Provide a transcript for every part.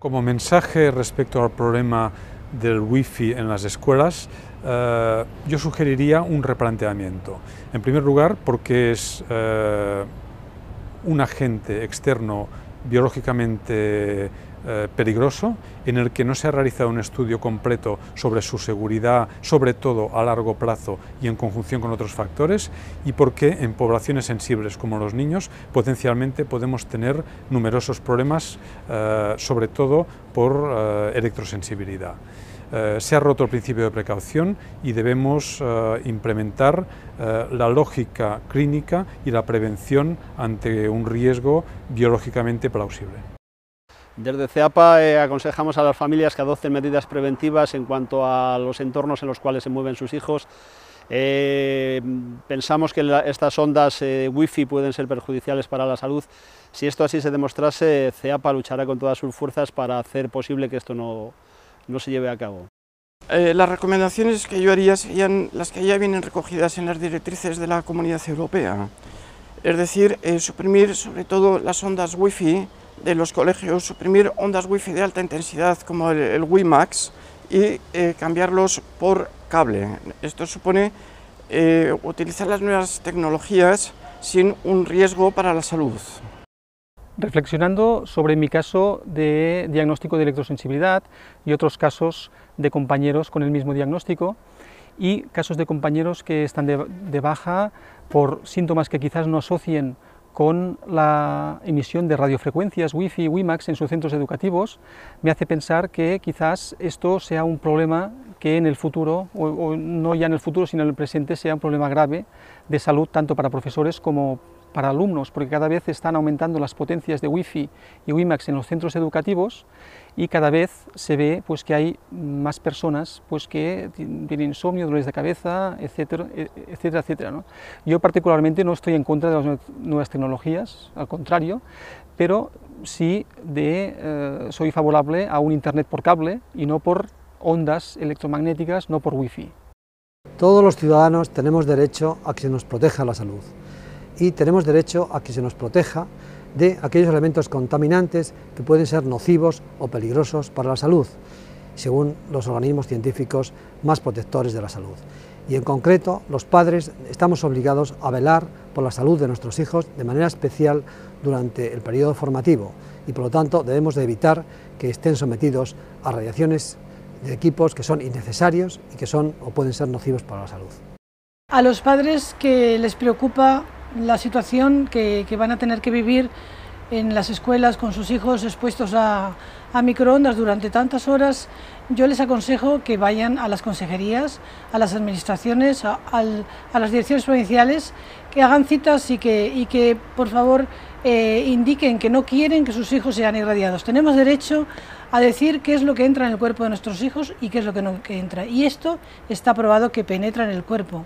Como mensaje respecto al problema del wifi en las escuelas, eh, yo sugeriría un replanteamiento. En primer lugar, porque es eh, un agente externo biológicamente eh, peligroso, en el que no se ha realizado un estudio completo sobre su seguridad, sobre todo a largo plazo y en conjunción con otros factores, y porque en poblaciones sensibles como los niños potencialmente podemos tener numerosos problemas, eh, sobre todo por eh, electrosensibilidad. se ha roto el principio de precaución y debemos implementar la lógica clínica y la prevención ante un riesgo biológicamente plausible. Desde CEAPA eh, aconsejamos a las familias que adopten medidas preventivas en cuanto a los entornos en los cuales se mueven sus hijos. Eh, pensamos que estas ondas eh, wifi pueden ser perjudiciales para la salud. Si esto así se demostrase, CEAPA luchará con todas sus fuerzas para hacer posible que esto no, no se lleve a cabo. las recomendaciones que yo haría serían las que ya vienen recogidas en las directrices de la Comunidad Europea. Es decir, suprimir sobre todo las ondas wifi de los colegios suprimir ondas wifi de alta intensidad como el, WiMAX y eh, cambiarlos por cable. Esto supone eh, utilizar las nuevas tecnologías sin un riesgo para la salud. Reflexionando sobre mi caso de diagnóstico de electrosensibilidad y otros casos de compañeros con el mismo diagnóstico y casos de compañeros que están de baja por síntomas que quizás no asocien con la emisión de radiofrecuencias Wi-Fi y WiMAX en sus centros educativos, me hace pensar que quizás esto sea un problema que en el futuro, o, no ya en el futuro, sino en el presente, sea un problema grave de salud tanto para profesores como para alumnos, porque cada vez están aumentando las potencias de Wi-Fi y WiMAX en los centros educativos y cada vez se ve pues, que hay más personas pues, que tienen insomnio, dolores de cabeza, etcétera, e, etcétera, etcétera. Yo particularmente no estoy en contra de las nuevas tecnologías, al contrario, pero sí de, eh, soy favorable a un Internet por cable y no por ondas electromagnéticas, no por Wi-Fi. Todos los ciudadanos tenemos derecho a que se nos proteja la salud y tenemos derecho a que se nos proteja de aquellos elementos contaminantes que pueden ser nocivos o peligrosos para la salud, según los organismos científicos más protectores de la salud. Y en concreto, los padres estamos obligados a velar por la salud de nuestros hijos de manera especial durante el periodo formativo y por lo tanto debemos de evitar que estén sometidos a radiaciones de equipos que son innecesarios y que son o pueden ser nocivos para la salud. A los padres que les preocupa la situación que, van a tener que vivir en las escuelas con sus hijos expuestos a, microondas durante tantas horas, yo les aconsejo que vayan a las consejerías, a las administraciones, a, las direcciones provinciales, que hagan citas y que, que por favor, eh, indiquen que no quieren que sus hijos sean irradiados. Tenemos derecho a decir qué es lo que entra en el cuerpo de nuestros hijos y qué es lo que no entra. Y esto está probado que penetra en el cuerpo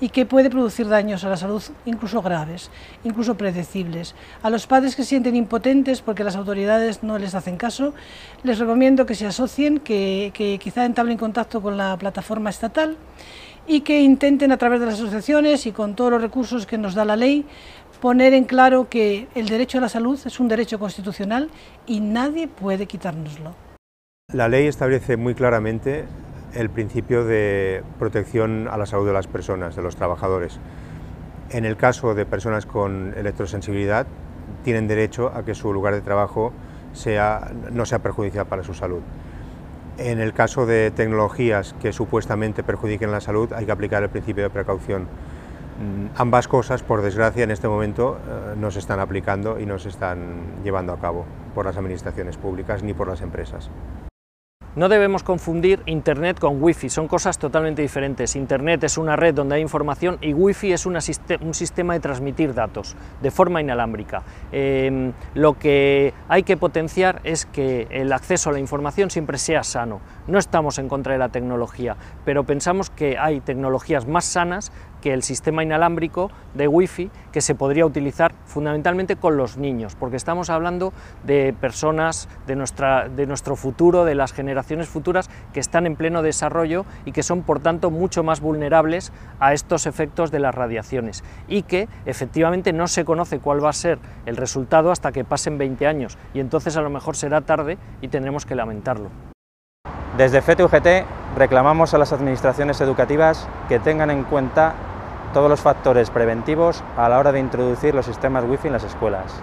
y que puede producir daños a la salud incluso graves, incluso predecibles. A los padres que se sienten impotentes porque las autoridades no les hacen caso, les recomiendo que se asocien, que, que quizá entablen contacto con la plataforma estatal y que intenten a través de las asociaciones y con todos los recursos que nos da la ley poner en claro que el derecho a la salud es un derecho constitucional y nadie puede quitárnoslo. La ley establece muy claramente el principio de protección a la salud de las personas, de los trabajadores. En el caso de personas con electrosensibilidad, tienen derecho a que su lugar de trabajo no sea perjudicial para su salud. En el caso de tecnologías que supuestamente perjudiquen la salud, hay que aplicar el principio de precaución. Mm, ambas cosas, por desgracia, en este momento eh, no se están aplicando y no se están llevando a cabo por las administraciones públicas ni por las empresas. No debemos confundir Internet con Wi-Fi, son cosas totalmente diferentes. Internet es una red donde hay información y Wi-Fi es un sistema de transmitir datos de forma inalámbrica. Em, lo que hay que potenciar es que el acceso a la información siempre sea sano. No estamos en contra de la tecnología, pero pensamos que hay tecnologías más sanas que el sistema inalámbrico de Wi-Fi que se podría utilizar fundamentalmente con los niños, porque estamos hablando de personas de, nuestra, de nuestro futuro, de las generaciones futuras que están en pleno desarrollo y que son por tanto mucho más vulnerables a estos efectos de las radiaciones y que efectivamente no se conoce cuál va a ser el resultado hasta que pasen 20 años y entonces a lo mejor será tarde y tendremos que lamentarlo. Desde FETUGT reclamamos a las administraciones educativas que tengan en cuenta todos los factores preventivos a la hora de introducir los sistemas Wi-Fi en las escuelas.